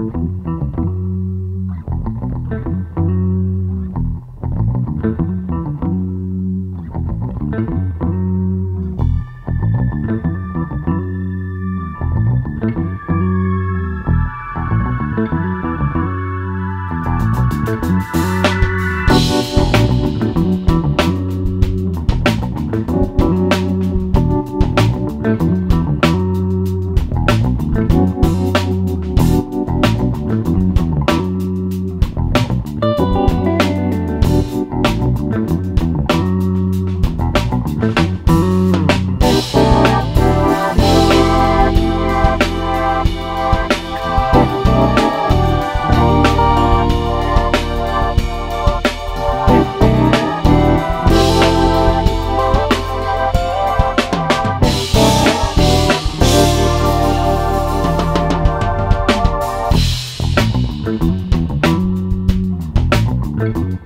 Mm-hmm. Bye.